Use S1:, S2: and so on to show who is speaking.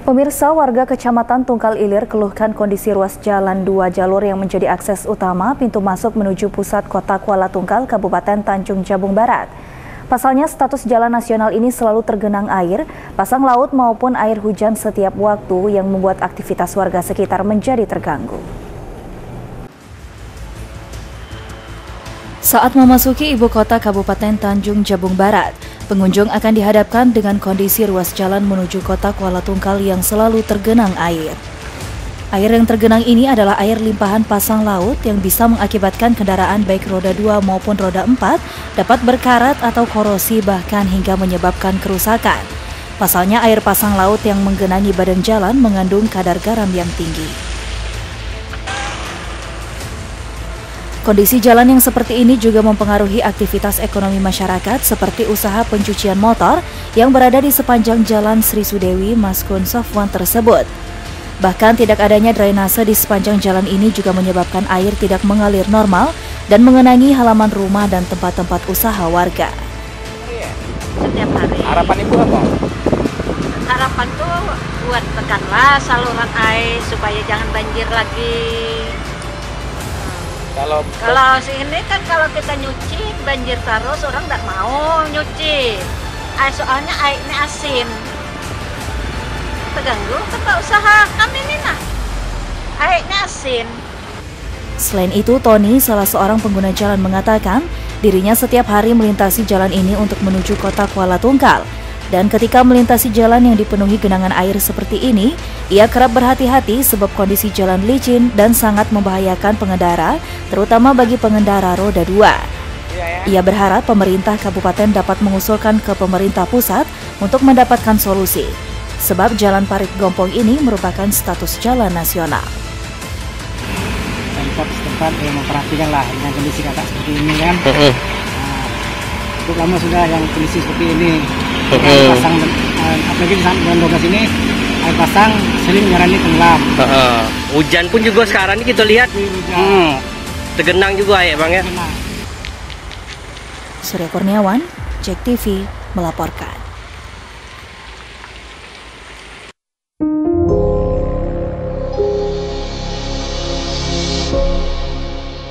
S1: Pemirsa warga Kecamatan Tungkal Ilir keluhkan kondisi ruas jalan dua jalur yang menjadi akses utama pintu masuk menuju pusat kota Kuala Tungkal, Kabupaten Tanjung Jabung Barat. Pasalnya status jalan nasional ini selalu tergenang air, pasang laut maupun air hujan setiap waktu yang membuat aktivitas warga sekitar menjadi terganggu. Saat memasuki ibu kota Kabupaten Tanjung Jabung Barat, pengunjung akan dihadapkan dengan kondisi ruas jalan menuju kota Kuala Tungkal yang selalu tergenang air. Air yang tergenang ini adalah air limpahan pasang laut yang bisa mengakibatkan kendaraan baik roda 2 maupun roda 4 dapat berkarat atau korosi bahkan hingga menyebabkan kerusakan. Pasalnya air pasang laut yang menggenangi badan jalan mengandung kadar garam yang tinggi. Kondisi jalan yang seperti ini juga mempengaruhi aktivitas ekonomi masyarakat seperti usaha pencucian motor yang berada di sepanjang jalan Sri Sudewi Maskun Sofwan tersebut. Bahkan tidak adanya drainase di sepanjang jalan ini juga menyebabkan air tidak mengalir normal dan mengenangi halaman rumah dan tempat-tempat usaha warga.
S2: Setiap hari.
S3: Harapan ibu apa?
S2: Harapan tuh buat tekanlah saluran air supaya jangan banjir lagi.
S3: Kalau
S2: Kalau sini kan kalau kita nyuci banjir terus orang tidak mau nyuci. Air soalnya airnya asin. Terganggu tempat usaha kami ini nah. Airnya asin.
S1: Selain itu, Tony, salah seorang pengguna jalan mengatakan dirinya setiap hari melintasi jalan ini untuk menuju kota Kuala Tungkal. Dan ketika melintasi jalan yang dipenuhi genangan air seperti ini, ia kerap berhati-hati sebab kondisi jalan licin dan sangat membahayakan pengendara, terutama bagi pengendara roda dua. Ia berharap pemerintah kabupaten dapat mengusulkan ke pemerintah pusat untuk mendapatkan solusi, sebab Jalan Parit Gompong ini merupakan status jalan nasional.
S4: Pemkot setempat yang memperhatikan lah dengan kondisi kakak seperti ini kan. Cukup lama sudah yang kondisi seperti ini.
S3: Heeh.
S4: Air pasang, eh, apalagi di bulan 12 ini air pasang sering nyarani tenggelam.
S3: Heeh. Hujan pun juga sekarang ini kita lihat
S4: hujan,
S3: hmm, tergenang juga ya bang ya.
S1: Surya Kurniawan, Cek TV, melaporkan.